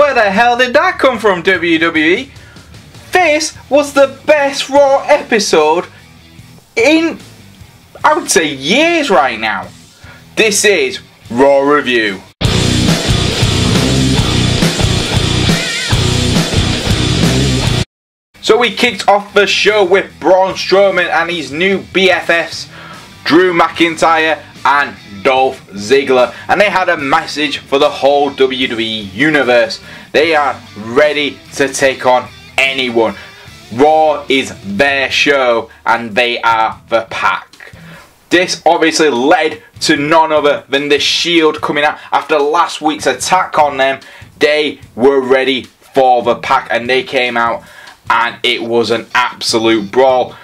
Where the hell did that come from, WWE? This was the best Raw episode in, I would say, years right now. This is Raw Review. So we kicked off the show with Braun Strowman and his new BFFs, Drew McIntyre and Dolph Ziggler. And they had a message for the whole WWE universe. They are ready to take on anyone. Raw is their show and they are the pack. This obviously led to none other than the Shield coming out after last week's attack on them. They were ready for the pack and they came out and it was an absolute brawl.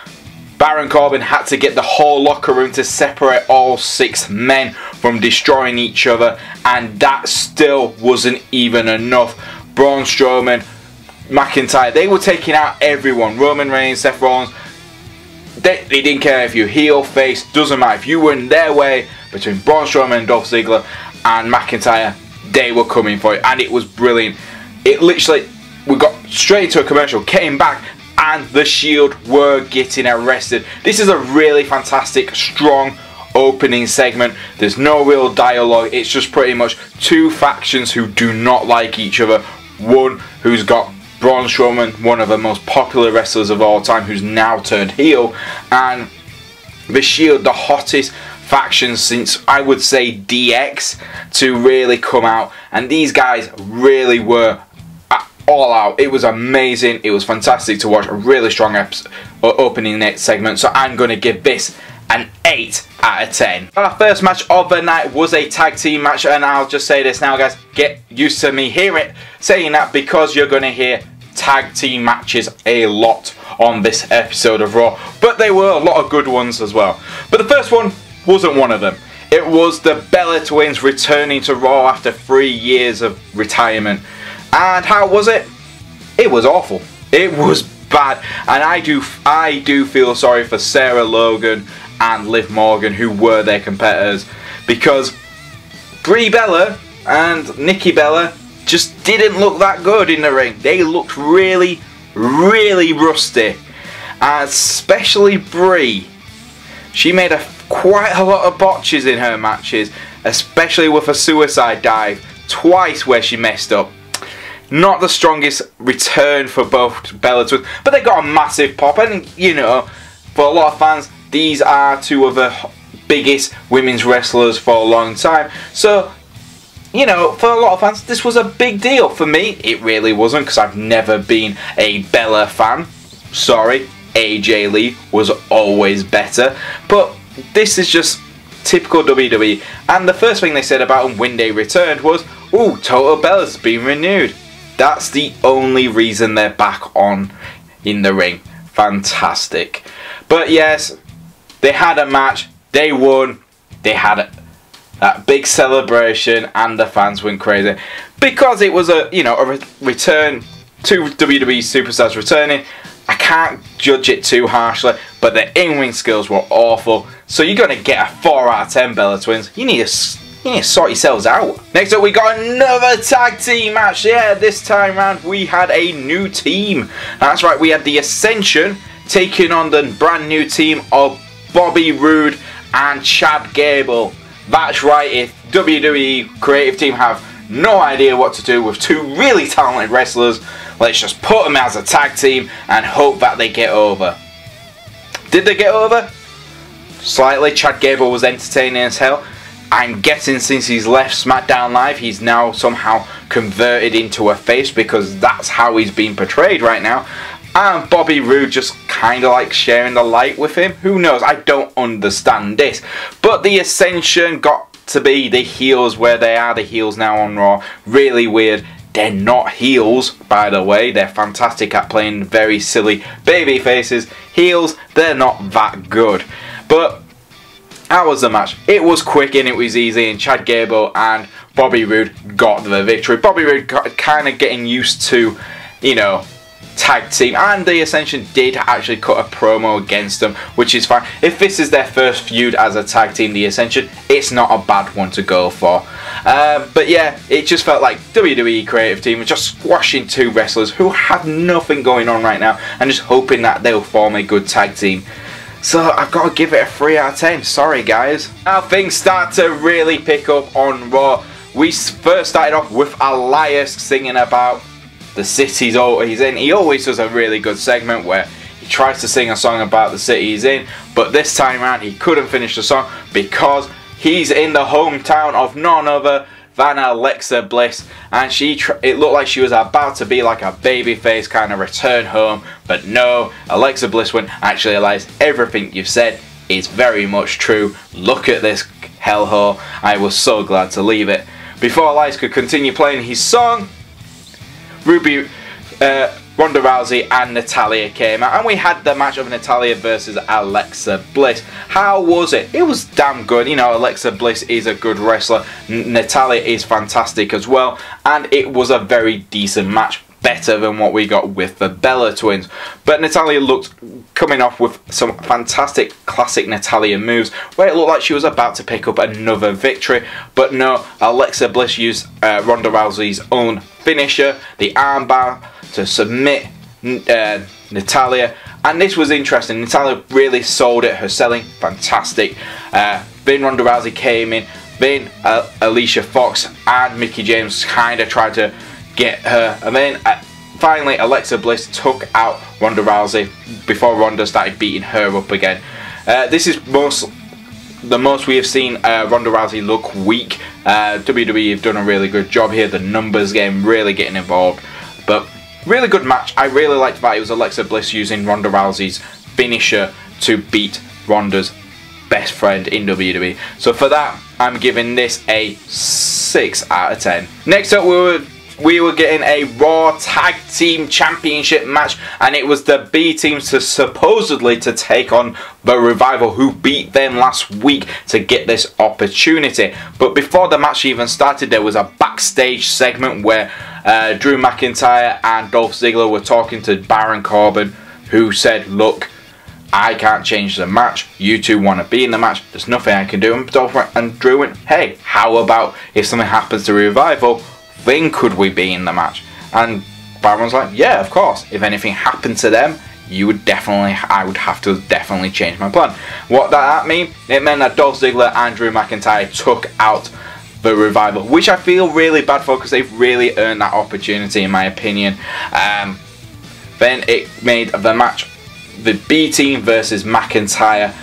Baron Corbin had to get the whole locker room to separate all six men from destroying each other, and that still wasn't even enough. Braun Strowman, McIntyre, they were taking out everyone. Roman Reigns, Seth Rollins, they, they didn't care if you heel, face, doesn't matter. If you were in their way between Braun Strowman and Dolph Ziggler and McIntyre, they were coming for it, and it was brilliant. It literally we got straight into a commercial, came back, and the Shield were getting arrested. This is a really fantastic, strong opening segment. There's no real dialogue. It's just pretty much two factions who do not like each other. One who's got Braun Strowman, one of the most popular wrestlers of all time, who's now turned heel, and the Shield, the hottest faction since I would say DX to really come out and these guys really were all out. It was amazing. It was fantastic to watch. A really strong opening net segment. So I'm going to give this an 8 out of 10. Our first match of the night was a tag team match and I'll just say this now guys, get used to me hearing it, saying that because you're going to hear tag team matches a lot on this episode of Raw, but they were a lot of good ones as well. But the first one wasn't one of them. It was the Bella Twins returning to Raw after three years of retirement. And how was it? It was awful. It was bad. And I do I do feel sorry for Sarah Logan and Liv Morgan who were their competitors because Brie Bella and Nikki Bella just didn't look that good in the ring. They looked really, really rusty. Especially Brie. She made a, quite a lot of botches in her matches, especially with a suicide dive twice where she messed up. Not the strongest return for both Bella Twins, but they got a massive pop. And, you know, for a lot of fans, these are two of the biggest women's wrestlers for a long time. So, you know, for a lot of fans, this was a big deal. For me, it really wasn't because I've never been a Bella fan. Sorry, AJ Lee was always better. But this is just typical WWE. And the first thing they said about him when they returned was, Ooh, Total Bella's been renewed. That's the only reason they're back on in the ring. Fantastic. But yes, they had a match. They won. They had a, that big celebration, and the fans went crazy because it was a you know a re return. to WWE superstars returning. I can't judge it too harshly, but the in-ring skills were awful. So you're gonna get a four out of ten Bella Twins. You need a yeah, sort yourselves out. Next up, we got another tag team match. Yeah, this time round, we had a new team. That's right, we had the Ascension taking on the brand new team of Bobby Roode and Chad Gable. That's right, if WWE creative team have no idea what to do with two really talented wrestlers, let's just put them as a tag team and hope that they get over. Did they get over? Slightly, Chad Gable was entertaining as hell. I'm guessing since he's left SmackDown Live, he's now somehow converted into a face because that's how he's being portrayed right now. And Bobby Roode just kind of like sharing the light with him. Who knows? I don't understand this. But the Ascension got to be the heels where they are the heels now on Raw. Really weird. They're not heels, by the way. They're fantastic at playing very silly baby faces. Heels, they're not that good. But how was the match? It was quick and it was easy, and Chad Gable and Bobby Roode got the victory. Bobby Roode kind of getting used to, you know, tag team and the Ascension did actually cut a promo against them which is fine if this is their first feud as a tag team the Ascension it's not a bad one to go for um, but yeah it just felt like WWE creative team was just squashing two wrestlers who have nothing going on right now and just hoping that they'll form a good tag team so I've got to give it a 3 out of 10. Sorry guys. Now things start to really pick up on Raw. We first started off with Elias singing about the cities he's in. He always does a really good segment where he tries to sing a song about the city he's in, but this time around he couldn't finish the song because he's in the hometown of none other than Alexa Bliss, and she it looked like she was about to be like a babyface kind of return home, but no, Alexa Bliss went, actually Elias, everything you've said is very much true. Look at this hellhole. I was so glad to leave it. Before Elias could continue playing his song, Ruby, uh, Ronda Rousey and Natalya came out, and we had the match of Natalya versus Alexa Bliss. How was it? It was damn good. You know, Alexa Bliss is a good wrestler. N Natalya is fantastic as well, and it was a very decent match better than what we got with the Bella twins. But Natalya looked coming off with some fantastic classic Natalya moves where it looked like she was about to pick up another victory. But no, Alexa Bliss used uh, Ronda Rousey's own finisher, the armbar, to submit uh, Natalya. And this was interesting. Natalya really sold it. Her selling, fantastic. Uh, then Ronda Rousey came in. Then uh, Alicia Fox and Mickie James kind of tried to get her. And then uh, finally Alexa Bliss took out Ronda Rousey before Ronda started beating her up again. Uh, this is most the most we have seen uh, Ronda Rousey look weak. Uh, WWE have done a really good job here. The numbers game really getting involved. But really good match. I really liked that it was Alexa Bliss using Ronda Rousey's finisher to beat Ronda's best friend in WWE. So for that, I'm giving this a 6 out of 10. Next up, we were we were getting a Raw Tag Team Championship match, and it was the B teams to supposedly to take on the Revival, who beat them last week to get this opportunity. But before the match even started, there was a backstage segment where uh, Drew McIntyre and Dolph Ziggler were talking to Baron Corbin, who said, "Look." I can't change the match. You two want to be in the match. There's nothing I can do. And Dolph and Drew went, hey, how about if something happens to Revival, then could we be in the match? And Baron's like, yeah, of course. If anything happened to them, you would definitely, I would have to definitely change my plan. What did that mean? It meant that Dolph Ziggler and Drew McIntyre took out the revival, which I feel really bad for because they've really earned that opportunity, in my opinion. Um, then it made the match the B team versus McIntyre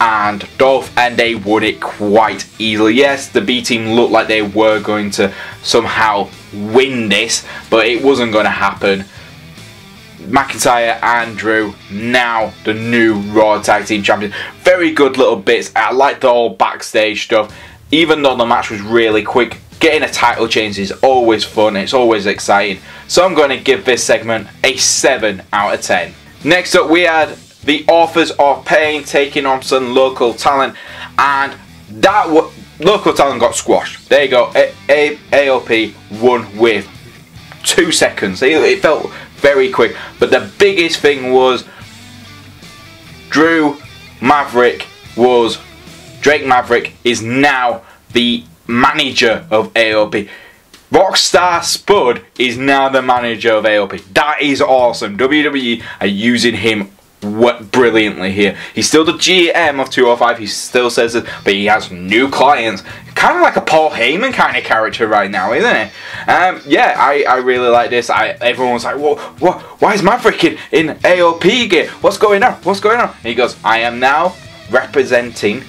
and Dolph and they won it quite easily. Yes, the B team looked like they were going to somehow win this, but it wasn't going to happen. McIntyre Andrew, now the new Raw Tag Team Champions. Very good little bits. I like the whole backstage stuff. Even though the match was really quick, getting a title change is always fun. It's always exciting. So I'm going to give this segment a 7 out of 10. Next up we had the Authors of Pain, taking on some local talent and that local talent got squashed. There you go. A A AOP won with two seconds. It, it felt very quick. But the biggest thing was Drew Maverick was Drake Maverick is now the manager of AOP. Rockstar Spud is now the manager of AOP. That is awesome. WWE are using him what brilliantly here. He's still the GM of 205. He still says it, but he has new clients. Kind of like a Paul Heyman kind of character right now, isn't it? Um, yeah, I, I really like this. I everyone's like, "What? What? Why is Maverick in, in AOP gear? What's going on? What's going on?" And he goes, "I am now representing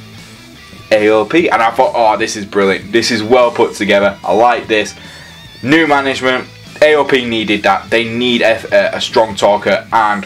AOP," and I thought, "Oh, this is brilliant. This is well put together. I like this." New management. AOP needed that. They need a, a strong talker and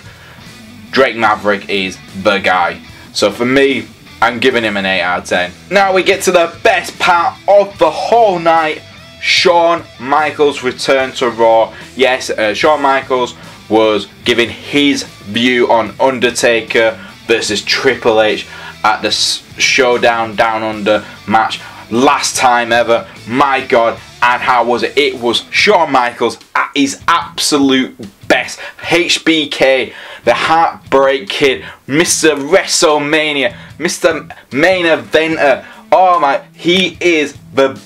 Drake Maverick is the guy. So for me, I'm giving him an 8 out of 10. Now we get to the best part of the whole night. Shawn Michaels return to Raw. Yes, uh, Shawn Michaels was giving his view on Undertaker versus Triple H at the Showdown Down Under match. Last time ever. My God, And how was it? It was Shawn Michaels at his absolute best. HBK, the Heartbreak Kid, Mr. WrestleMania, Mr. Main Eventer. Oh my, he is the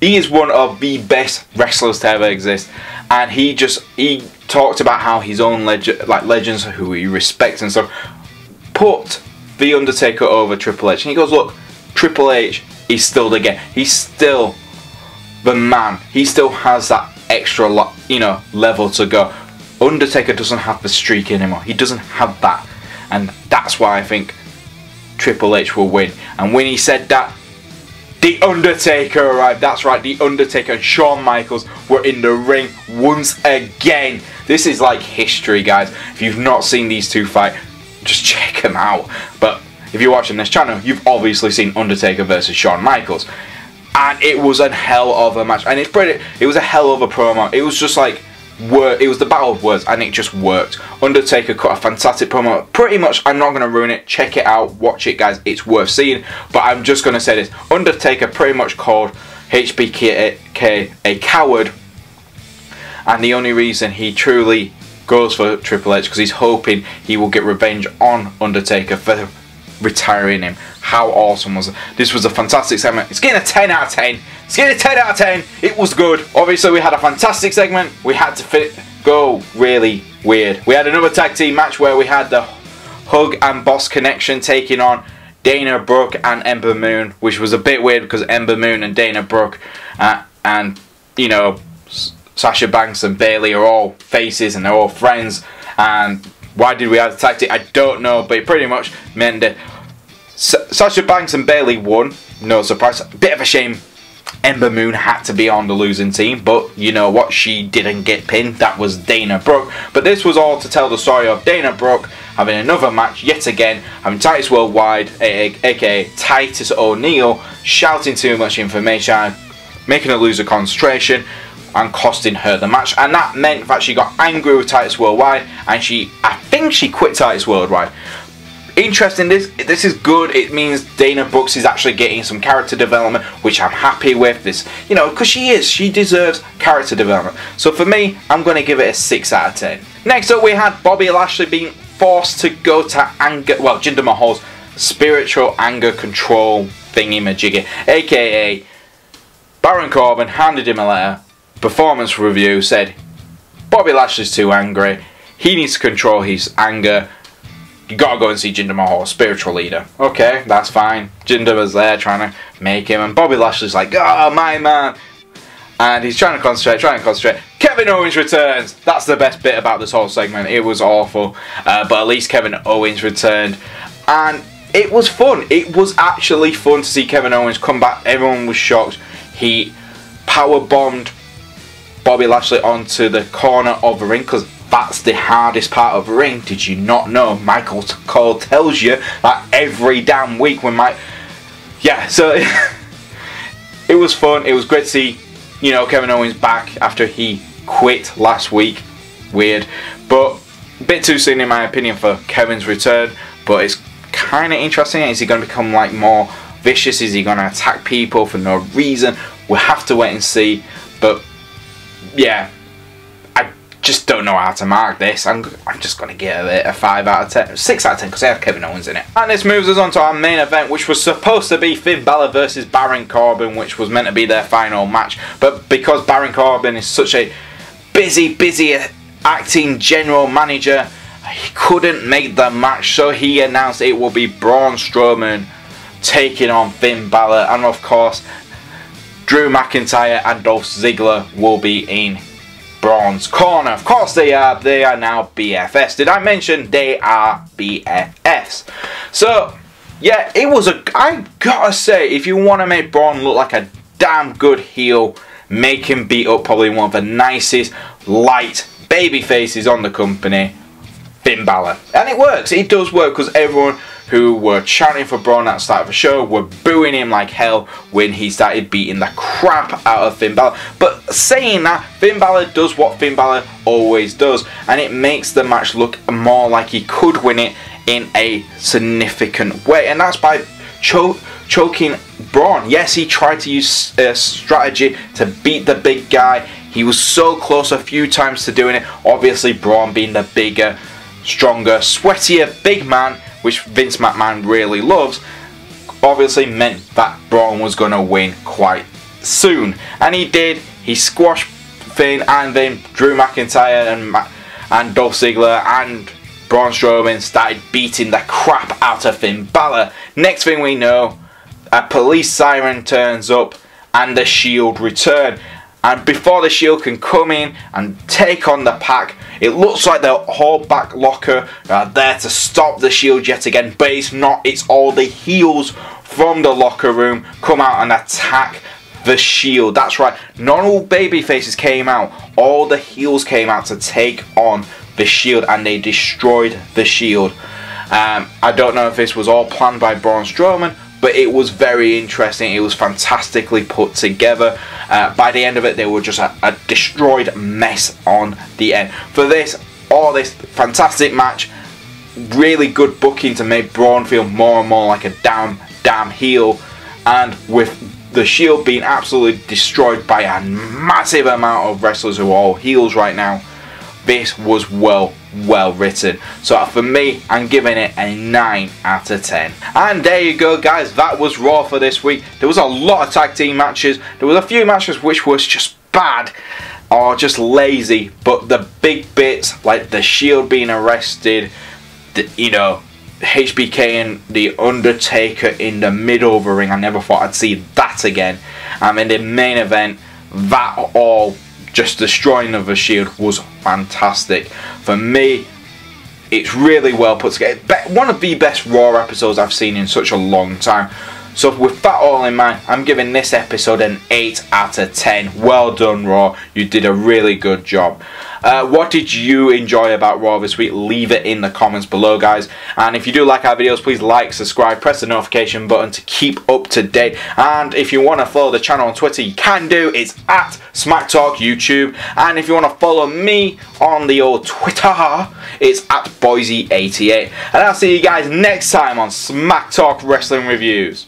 he is one of the best wrestlers to ever exist, and he just he talked about how his own legend, like legends who he respects and stuff, put the Undertaker over Triple H, and he goes, look, Triple H is still the guy. He's still the man. He still has that extra, you know, level to go. Undertaker doesn't have the streak anymore. He doesn't have that, and that's why I think Triple H will win. And when he said that, the Undertaker arrived. That's right, The Undertaker and Shawn Michaels were in the ring once again. This is like history, guys. If you've not seen these two fight, just check them out. But if you're watching this channel, you've obviously seen Undertaker versus Shawn Michaels. And it was a hell of a match. And it's pretty, it was a hell of a promo. It was just like word it was the battle of words and it just worked. Undertaker cut a fantastic promo. Pretty much i'm not going to ruin it. Check it out. Watch it guys. It's worth seeing. But i'm just going to say this. Undertaker pretty much called hbk a coward. And the only reason he truly goes for triple h because he's hoping he will get revenge on undertaker for retiring him how awesome was it this was a fantastic segment it's getting a 10 out of 10 it's getting a 10 out of 10. It was good. Obviously, we had a fantastic segment. We had to fit go really weird. We had another tag team match where we had the Hug and Boss connection taking on Dana Brooke and Ember Moon, which was a bit weird because Ember Moon and Dana Brooke uh, and, you know, Sasha Banks and Bayley are all faces and they're all friends. And why did we have the tag team? I don't know, but it pretty much meant that Sasha Banks and Bayley won. No surprise. Bit of a shame Ember Moon had to be on the losing team, but you know what? She didn't get pinned. That was Dana Brooke. But this was all to tell the story of Dana Brooke having another match yet again, having Titus Worldwide, aka Titus O'Neil, shouting too much information, making her lose her concentration, and costing her the match. And that meant that she got angry with Titus Worldwide, and she, I think she quit Titus Worldwide interesting. This this is good. It means Dana Brooks is actually getting some character development, which I'm happy with. This, you know, because she is. She deserves character development. So for me, I'm going to give it a six out of ten. Next up, we had Bobby Lashley being forced to go to anger. Well, Jinder Mahal's spiritual anger control thingy majiggy, aka Baron Corbin handed him a letter. Performance review said Bobby Lashley's too angry. He needs to control his anger you gotta go and see Jinder Mahal, spiritual leader. Okay, that's fine. Jinder was there trying to make him, and Bobby Lashley's like, oh, my man. And he's trying to concentrate, trying to concentrate. Kevin Owens returns. That's the best bit about this whole segment. It was awful, uh, but at least Kevin Owens returned. And it was fun. It was actually fun to see Kevin Owens come back. Everyone was shocked. He power bombed Bobby Lashley onto the corner of the ring because that's the hardest part of ring. Did you not know? Michael Cole tells you that every damn week when Mike. Yeah, so it was fun. It was great to see, you know, Kevin Owens back after he quit last week. Weird, but a bit too soon in my opinion for Kevin's return. But it's kind of interesting. Is he going to become like more vicious? Is he going to attack people for no reason? We'll have to wait and see. But yeah, just don't know how to mark this. I'm, I'm just going to give it a 5 out of 10. 6 out of 10 because I have Kevin Owens in it. And this moves us on to our main event which was supposed to be Finn Balor versus Baron Corbin which was meant to be their final match. But because Baron Corbin is such a busy, busy acting general manager, he couldn't make the match so he announced it will be Braun Strowman taking on Finn Balor and of course Drew McIntyre and Dolph Ziggler will be in Braun's Corner. Of course they are. They are now BFFs. Did I mention they are BFFs? So, yeah, it was a... I gotta say, if you want to make Braun look like a damn good heel, make him beat up probably one of the nicest, light baby faces on the company, Finn Balor. And it works. It does work because everyone who were chanting for Braun at the start of the show were booing him like hell when he started beating the crap out of Finn Balor. But saying that, Finn Balor does what Finn Balor always does, and it makes the match look more like he could win it in a significant way, and that's by cho choking Braun. Yes, he tried to use uh, strategy to beat the big guy. He was so close a few times to doing it. Obviously, Braun being the bigger, stronger, sweatier big man, which Vince McMahon really loves, obviously meant that Braun was going to win quite soon. And he did. He squashed Finn and then Drew McIntyre and, and Dolph Ziggler and Braun Strowman started beating the crap out of Finn Balor. Next thing we know, a police siren turns up and the Shield return. And before the Shield can come in and take on the pack, it looks like the whole back locker are there to stop the Shield yet again, but it's not. It's all the heels from the locker room come out and attack the Shield. That's right, not all baby faces came out, all the heels came out to take on the Shield and they destroyed the Shield. Um, I don't know if this was all planned by Braun Strowman, but it was very interesting. It was fantastically put together. Uh, by the end of it, they were just a, a destroyed mess on the end. For this, all this fantastic match, really good booking to make Braun feel more and more like a damn, damn heel. And with the Shield being absolutely destroyed by a massive amount of wrestlers who are all heels right now, this was well well written. So for me I'm giving it a 9 out of 10 and there you go guys. That was Raw for this week. There was a lot of tag team matches. There was a few matches which was just bad or just lazy. But the big bits like the Shield being arrested the, you know HBK and The Undertaker in the middle of the ring. I never thought I'd see that again. And in the main event that all just destroying of a shield was fantastic. For me, it's really well put together. One of the best Raw episodes I've seen in such a long time. So with that all in mind, I'm giving this episode an 8 out of 10. Well done Raw, you did a really good job. Uh, what did you enjoy about Raw this week? Leave it in the comments below, guys. And if you do like our videos, please like, subscribe, press the notification button to keep up to date. And if you want to follow the channel on Twitter, you can do. It's at Smack Talk YouTube. And if you want to follow me on the old Twitter, it's at Boyze88. And I'll see you guys next time on Smack Talk Wrestling Reviews.